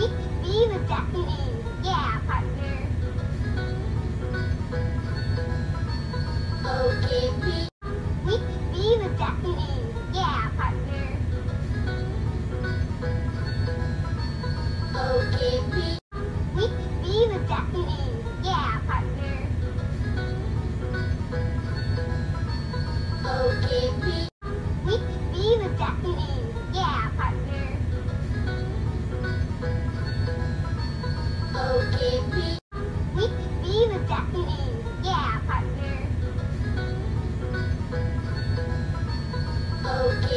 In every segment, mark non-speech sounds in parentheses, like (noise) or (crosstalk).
We be the deputies. Yeah, partner. Okay, we we be the deputies. Yeah, partner. Okay, we we be the deputies. Yeah, partner. Okay, we we be the deputies.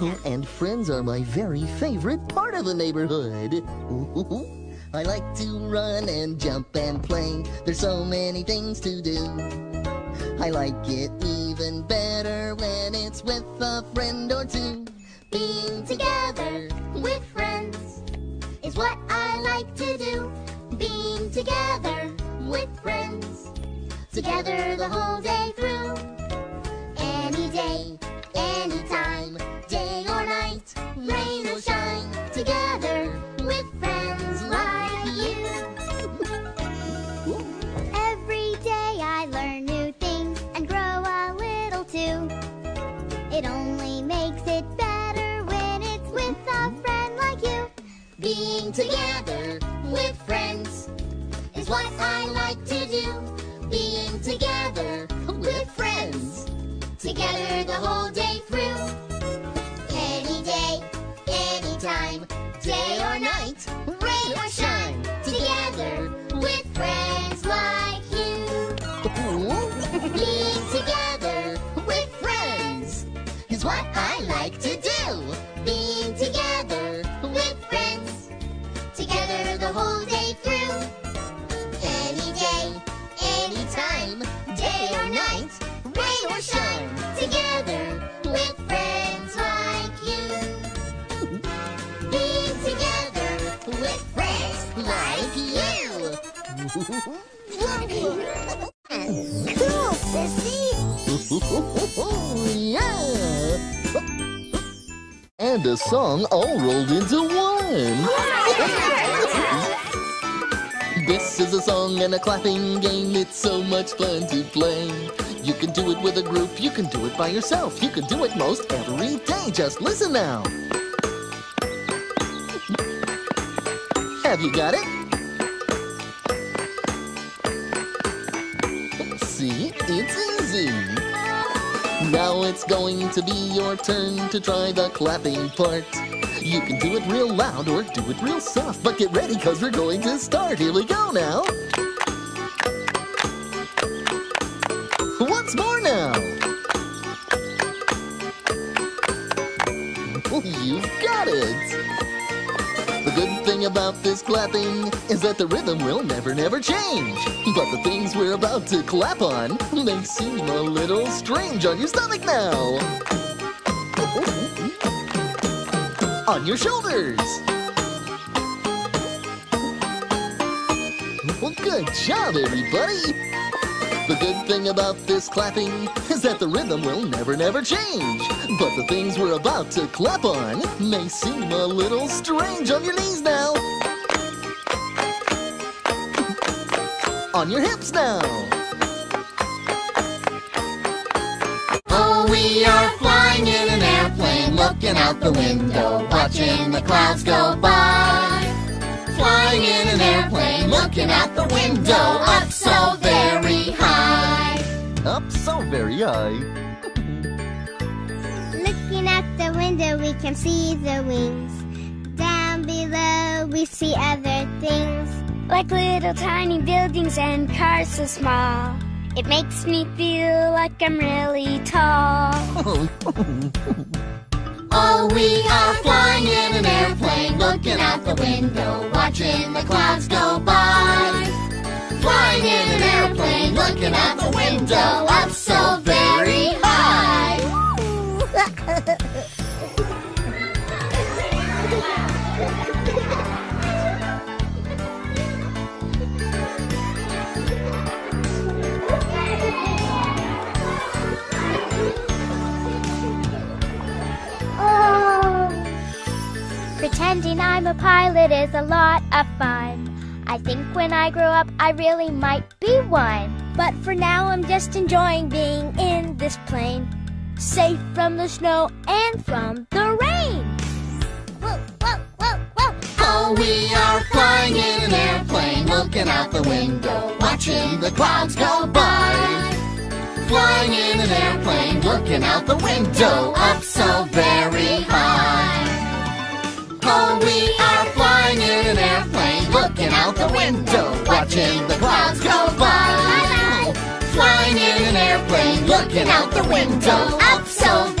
And friends are my very favorite part of the neighborhood. I like to run and jump and play. There's so many things to do. I like it even better when it's with a friend or two. Being together with friends is what I like to do. Being together with friends, together the whole day through. Together with friends, together the whole day through. With friends like you. cool, sissy. yeah! And a song all rolled into one! This is a song and a clapping game. It's so much fun to play. You can do it with a group, you can do it by yourself. You can do it most every day. Just listen now. Have you got it? See, it's easy. Now it's going to be your turn to try the clapping part. You can do it real loud or do it real soft, but get ready because we're going to start. Here we go now. About this clapping is that the rhythm will never, never change. But the things we're about to clap on may seem a little strange on your stomach now. On your shoulders. Well, good job, everybody. The good thing about this clapping is that the rhythm will never, never change. But the things we're about to clap on may seem a little strange on your knees now. On your hips now. Oh, we are flying in an airplane, looking out the window, watching the clouds go by. Flying in an airplane, looking out the window, up so very high. Up so very high. Window, we can see the wings. Down below, we see other things. Like little tiny buildings and cars so small. It makes me feel like I'm really tall. (laughs) Oh, we are flying in an airplane, looking out the window, watching the clouds go by. Flying in an airplane, looking out the window, up so very high. (laughs) I'm a pilot is a lot of fun. I think when I grow up, I really might be one. But for now, I'm just enjoying being in this plane, safe from the snow and from the rain. Whoa, whoa, whoa, whoa. Oh, we are flying in an airplane, looking out the window, watching the clouds go by. Flying in an airplane, looking out the window, up so very high. We are flying in an airplane, looking out the window, watching the clouds go by. Flying in an airplane, looking out the window, up so